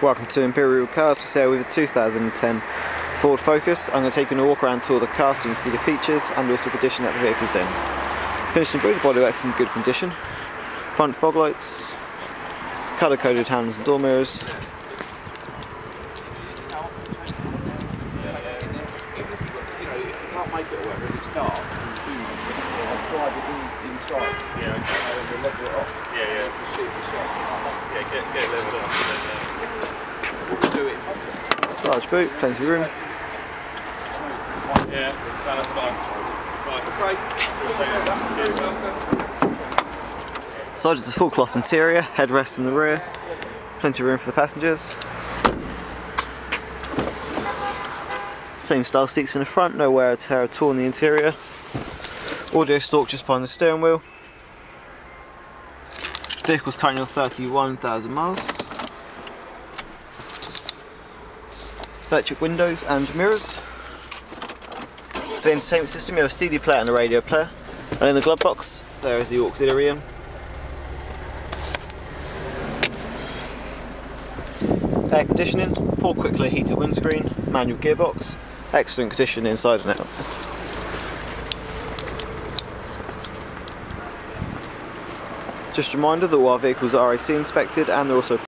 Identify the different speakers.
Speaker 1: Welcome to Imperial Cars for sale with a 2010 Ford Focus. I'm going to take you on a walk around tour of the car so you can see the features and also condition that the vehicle's in. Finished in blue, the bodywork's in good condition. Front fog lights, colour coded handles and door mirrors.
Speaker 2: Yeah, get, get leveled and then,
Speaker 1: Large boot, plenty of room.
Speaker 2: yeah, that's fine. Right, great. You're.
Speaker 1: Side is a full cloth interior, headrest in the rear, plenty of room for the passengers. Same style seats in the front, no wear or tear at all in the interior. Audio stalk just behind the steering wheel. Vehicle's currently on 31,000 miles. Electric windows and mirrors. The entertainment system, you have a CD player and a radio player. And in the glove box, there is the auxiliary. Air conditioning, full quick clear heated windscreen, manual gearbox, excellent condition inside and out. Just a reminder that all our vehicles are RAC inspected and they're also